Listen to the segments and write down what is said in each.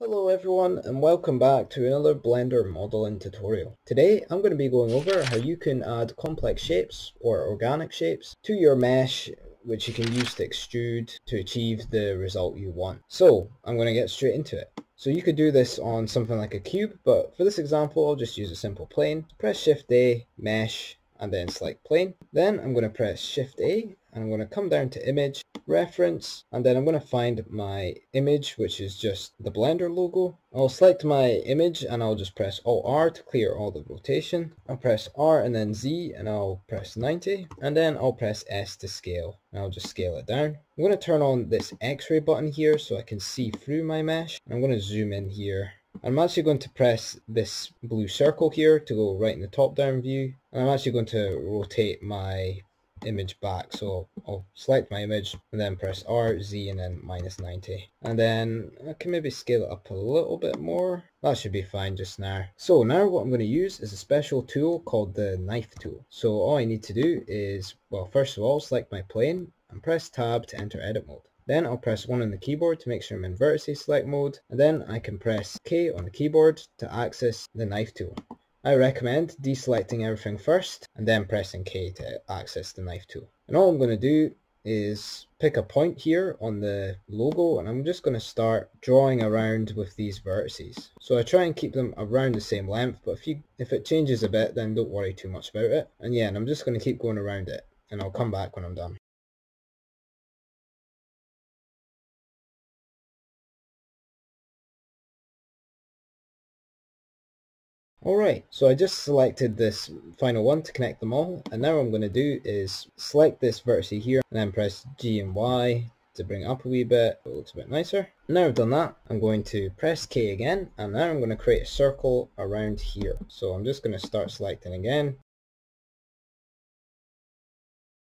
Hello everyone and welcome back to another Blender modeling tutorial. Today I'm going to be going over how you can add complex shapes or organic shapes to your mesh which you can use to extrude to achieve the result you want. So I'm going to get straight into it. So you could do this on something like a cube but for this example I'll just use a simple plane. Press shift A, mesh and then select plane. Then I'm going to press shift A and I'm going to come down to image, reference, and then I'm going to find my image, which is just the Blender logo. I'll select my image and I'll just press Alt R to clear all the rotation. I'll press R and then Z and I'll press 90 and then I'll press S to scale. And I'll just scale it down. I'm going to turn on this X-ray button here so I can see through my mesh. I'm going to zoom in here I'm actually going to press this blue circle here to go right in the top down view. And I'm actually going to rotate my image back. So I'll select my image and then press R, Z and then minus 90. And then I can maybe scale it up a little bit more. That should be fine just now. So now what I'm going to use is a special tool called the knife tool. So all I need to do is, well first of all select my plane and press tab to enter edit mode. Then I'll press 1 on the keyboard to make sure I'm in vertex select mode, and then I can press K on the keyboard to access the knife tool. I recommend deselecting everything first and then pressing K to access the knife tool. And all I'm going to do is pick a point here on the logo and I'm just going to start drawing around with these vertices. So I try and keep them around the same length but if you if it changes a bit then don't worry too much about it. And yeah, and I'm just going to keep going around it and I'll come back when I'm done. Alright, so I just selected this final one to connect them all, and now what I'm going to do is select this vertex here, and then press G and Y to bring it up a wee bit, it looks a bit nicer. Now I've done that, I'm going to press K again, and now I'm going to create a circle around here. So I'm just going to start selecting again.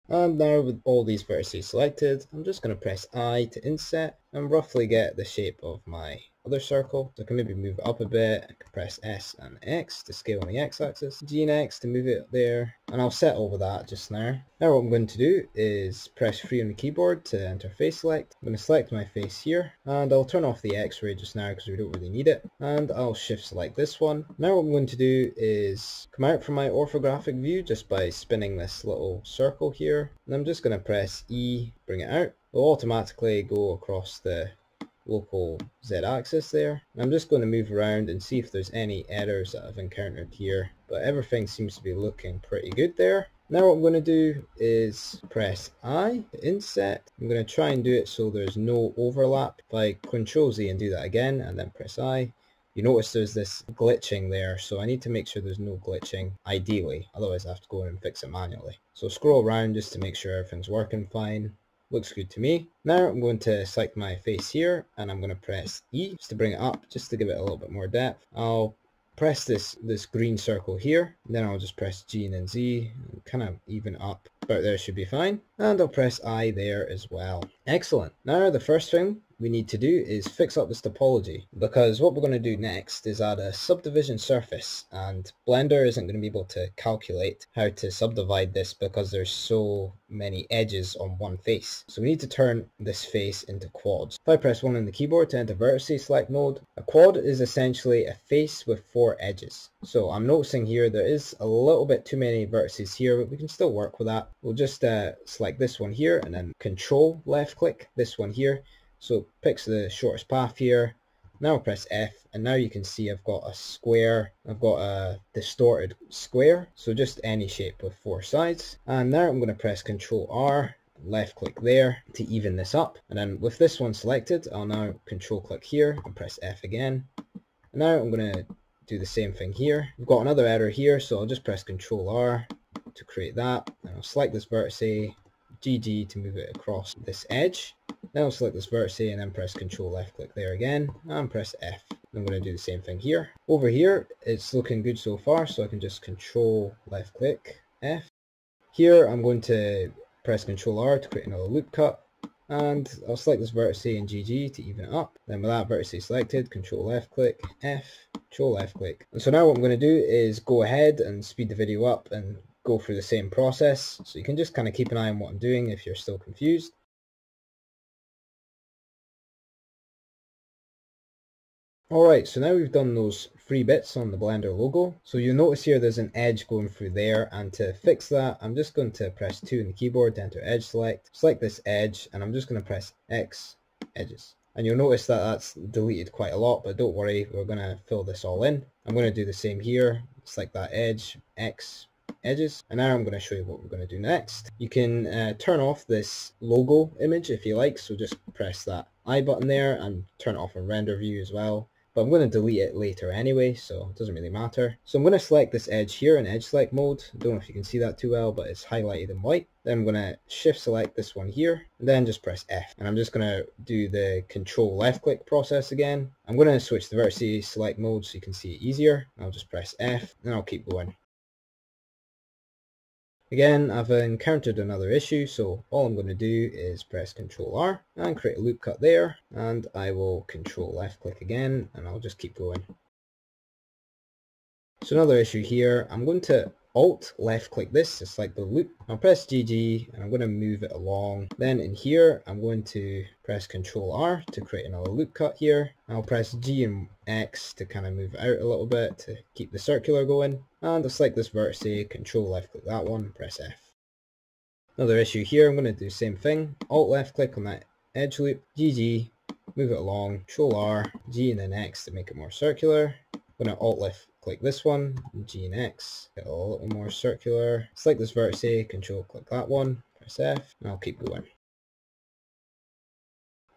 And now with all these vertices selected, I'm just going to press I to inset and roughly get the shape of my other circle. So I can maybe move up a bit. I can press S and X to scale on the X axis. G and X to move it there. And I'll settle with that just now. Now what I'm going to do is press 3 on the keyboard to enter face select. I'm going to select my face here. And I'll turn off the X-ray just now because we don't really need it. And I'll shift select this one. Now what I'm going to do is come out from my orthographic view just by spinning this little circle here. And I'm just going to press E, bring it out. It'll automatically go across the local z-axis there. I'm just going to move around and see if there's any errors that I've encountered here. But everything seems to be looking pretty good there. Now what I'm going to do is press I to inset. I'm going to try and do it so there's no overlap. If I Control Z and do that again and then press I, you notice there's this glitching there so I need to make sure there's no glitching ideally otherwise I have to go in and fix it manually. So scroll around just to make sure everything's working fine Looks good to me. Now I'm going to select my face here and I'm going to press E just to bring it up, just to give it a little bit more depth. I'll press this, this green circle here, then I'll just press G and then Z, and kind of even up. About there should be fine. And I'll press I there as well. Excellent. Now the first thing we need to do is fix up this topology because what we're going to do next is add a subdivision surface and Blender isn't going to be able to calculate how to subdivide this because there's so many edges on one face. So we need to turn this face into quads. If I press 1 on the keyboard to enter vertices select mode, a quad is essentially a face with four edges. So I'm noticing here there is a little bit too many vertices here but we can still work with that. We'll just uh, select this one here and then control left click this one here so it picks the shortest path here. Now I'll press F and now you can see I've got a square, I've got a distorted square, so just any shape with four sides. And now I'm going to press Control R, left click there to even this up. And then with this one selected, I'll now Control click here and press F again. And now I'm going to do the same thing here. We've got another error here, so I'll just press Control R to create that. And I'll select this vertex, GG to move it across this edge. Then I'll select this vertex and then press Control left click there again and press F. I'm going to do the same thing here. Over here, it's looking good so far, so I can just Control left click F. Here, I'm going to press Control R to create another loop cut. And I'll select this vertex and GG to even it up. Then with that vertex selected, Control left click F, Control left click. And so now what I'm going to do is go ahead and speed the video up and go through the same process. So you can just kind of keep an eye on what I'm doing if you're still confused. Alright, so now we've done those three bits on the Blender logo. So you'll notice here there's an edge going through there and to fix that I'm just going to press 2 on the keyboard to enter edge select, select this edge and I'm just going to press X edges. And you'll notice that that's deleted quite a lot but don't worry we're going to fill this all in. I'm going to do the same here, select that edge, X edges and now I'm going to show you what we're going to do next. You can uh, turn off this logo image if you like so just press that I button there and turn it off in render view as well but I'm going to delete it later anyway, so it doesn't really matter. So I'm going to select this edge here in edge select mode. I don't know if you can see that too well, but it's highlighted in white. Then I'm going to shift select this one here, and then just press F. And I'm just going to do the control left click process again. I'm going to switch the vertices select mode so you can see it easier. I'll just press F, and I'll keep going. Again, I've encountered another issue, so all I'm going to do is press Ctrl R and create a loop cut there, and I will Ctrl left click again, and I'll just keep going. So another issue here, I'm going to Alt left click this to select the loop. I'll press GG and I'm going to move it along. Then in here I'm going to press Control R to create another loop cut here. I'll press G and X to kind of move it out a little bit to keep the circular going. And I'll select this vertex, Control left click that one, press F. Another issue here, I'm going to do same thing. Alt left click on that edge loop, GG, move it along, Control R, G and then X to make it more circular. I'm going to Alt left click this one, G and X, get a little more circular, select this vertex, control click that one, press F, and I'll keep going.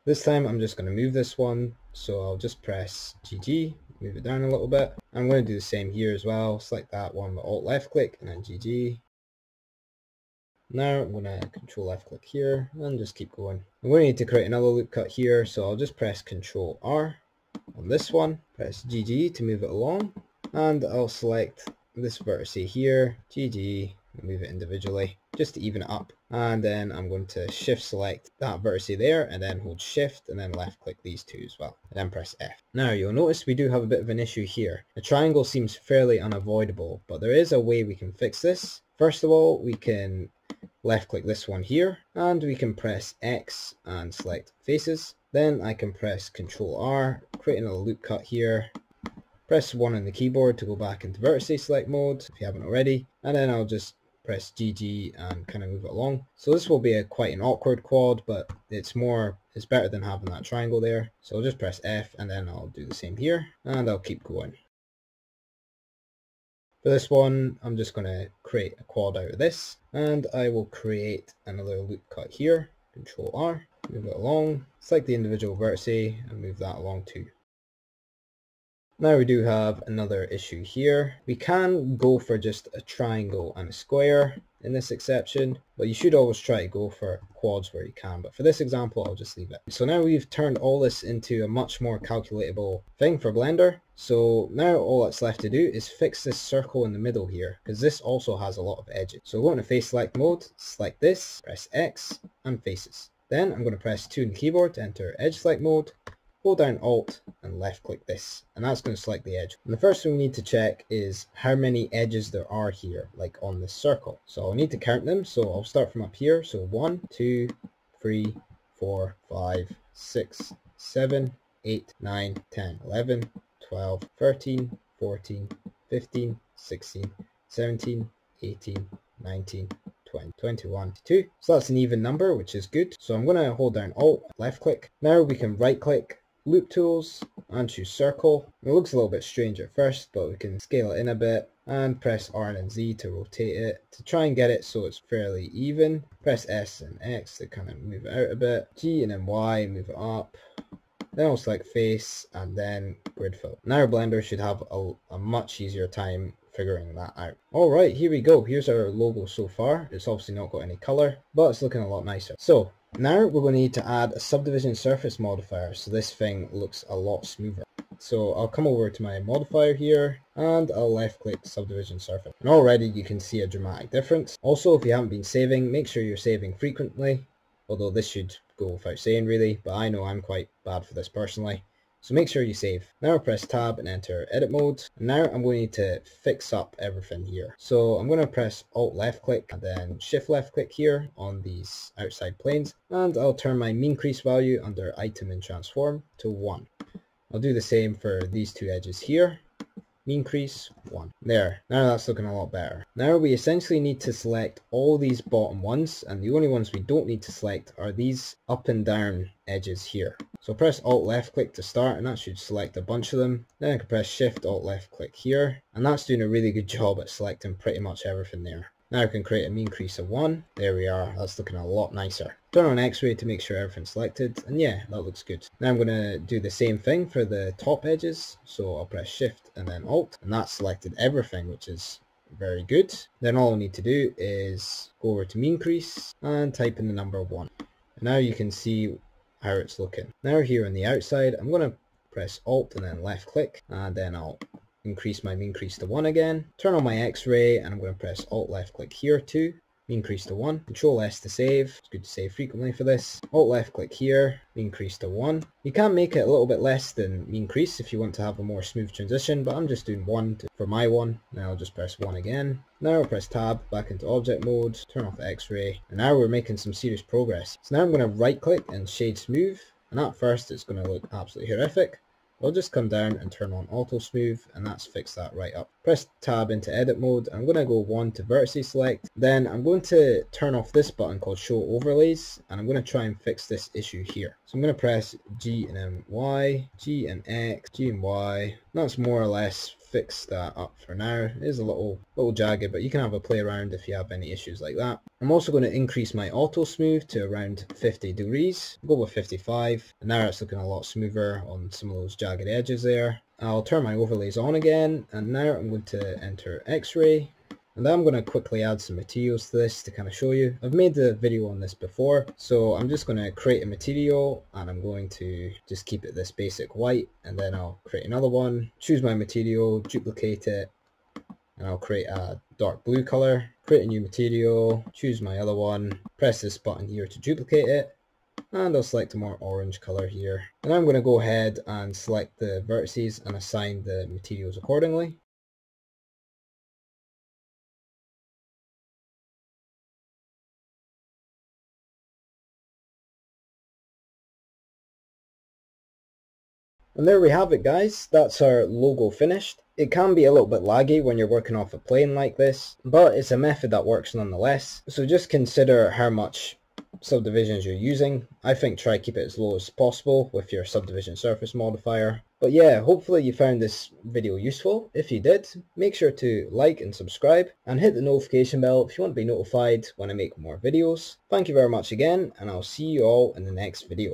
This time I'm just going to move this one, so I'll just press GG, move it down a little bit. I'm going to do the same here as well, select that one with Alt left click and then GG. Now I'm going to control left click here and just keep going. I'm going to need to create another loop cut here, so I'll just press control R on this one, press GG to move it along, and I'll select this vertex here, GG, move it individually just to even it up and then I'm going to shift select that vertex there and then hold shift and then left click these two as well and then press F. Now you'll notice we do have a bit of an issue here. The triangle seems fairly unavoidable but there is a way we can fix this. First of all we can left click this one here and we can press X and select faces then I can press Ctrl R creating a loop cut here Press 1 on the keyboard to go back into vertex select mode if you haven't already. And then I'll just press GG and kind of move it along. So this will be a quite an awkward quad, but it's more, it's better than having that triangle there. So I'll just press F and then I'll do the same here and I'll keep going. For this one, I'm just going to create a quad out of this and I will create another loop cut here. Control R, move it along, select the individual vertex and move that along too. Now we do have another issue here. We can go for just a triangle and a square in this exception, but you should always try to go for quads where you can. But for this example, I'll just leave it. So now we've turned all this into a much more calculatable thing for Blender. So now all that's left to do is fix this circle in the middle here, because this also has a lot of edges. So we go into face select mode, select this, press X, and faces. Then I'm going to press 2 on the keyboard to enter edge select mode, hold down Alt and left click this and that's going to select the edge. And the first thing we need to check is how many edges there are here like on this circle. So I'll need to count them so I'll start from up here. So 1, 2, 3, 4, 5, 6, 7, 8, 9, 10, 11, 12, 13, 14, 15, 16, 17, 18, 19, 20, 21, 22. So that's an even number, which is good. So I'm going to hold down Alt, left click. Now we can right click loop tools and choose circle. It looks a little bit strange at first, but we can scale it in a bit and press R and Z to rotate it to try and get it so it's fairly even. Press S and X to kind of move it out a bit. G and then Y, move it up. Then I'll select face and then grid fill. Now Blender should have a, a much easier time figuring that out. Alright, here we go. Here's our logo so far. It's obviously not got any color, but it's looking a lot nicer. So now we're going to need to add a subdivision surface modifier so this thing looks a lot smoother. So I'll come over to my modifier here and I'll left click subdivision surface. And already you can see a dramatic difference. Also if you haven't been saving, make sure you're saving frequently. Although this should go without saying really, but I know I'm quite bad for this personally. So make sure you save. Now I press tab and enter edit mode. Now I'm going to fix up everything here. So I'm going to press alt left click and then shift left click here on these outside planes. And I'll turn my mean crease value under item and transform to 1. I'll do the same for these two edges here mean crease 1. There, now that's looking a lot better. Now we essentially need to select all these bottom ones and the only ones we don't need to select are these up and down edges here. So press alt left click to start and that should select a bunch of them. Then I can press shift alt left click here and that's doing a really good job at selecting pretty much everything there. Now I can create a mean crease of 1. There we are. That's looking a lot nicer. Turn on x-ray to make sure everything's selected. And yeah, that looks good. Now I'm going to do the same thing for the top edges. So I'll press shift and then alt. And that's selected everything, which is very good. Then all I need to do is go over to mean crease and type in the number 1. And now you can see how it's looking. Now here on the outside, I'm going to press alt and then left click and then I'll increase my mean crease to 1 again, turn on my x-ray and I'm going to press alt left click here too, mean crease to 1, control S to save, it's good to save frequently for this, alt left click here, mean crease to 1. You can make it a little bit less than mean crease if you want to have a more smooth transition, but I'm just doing 1 to, for my one, now I'll just press 1 again. Now I'll press tab, back into object mode, turn off x-ray, and now we're making some serious progress. So now I'm going to right click and shade smooth, and at first it's going to look absolutely horrific, I'll just come down and turn on auto smooth and that's fixed that right up. Press tab into edit mode. I'm going to go 1 to vertices select. Then I'm going to turn off this button called show overlays and I'm going to try and fix this issue here. So I'm going to press G and then Y, G and X, G and Y. That's more or less fix that up for now. It is a little, little jagged, but you can have a play around if you have any issues like that. I'm also going to increase my auto smooth to around 50 degrees. Go with 55, and now it's looking a lot smoother on some of those jagged edges there. I'll turn my overlays on again, and now I'm going to enter X-ray, and then I'm going to quickly add some materials to this to kind of show you. I've made the video on this before, so I'm just going to create a material and I'm going to just keep it this basic white and then I'll create another one, choose my material, duplicate it, and I'll create a dark blue color, create a new material, choose my other one, press this button here to duplicate it, and I'll select a more orange color here. And I'm going to go ahead and select the vertices and assign the materials accordingly. And there we have it guys, that's our logo finished. It can be a little bit laggy when you're working off a plane like this, but it's a method that works nonetheless. So just consider how much subdivisions you're using. I think try keep it as low as possible with your subdivision surface modifier. But yeah, hopefully you found this video useful. If you did, make sure to like and subscribe and hit the notification bell if you want to be notified when I make more videos. Thank you very much again and I'll see you all in the next video.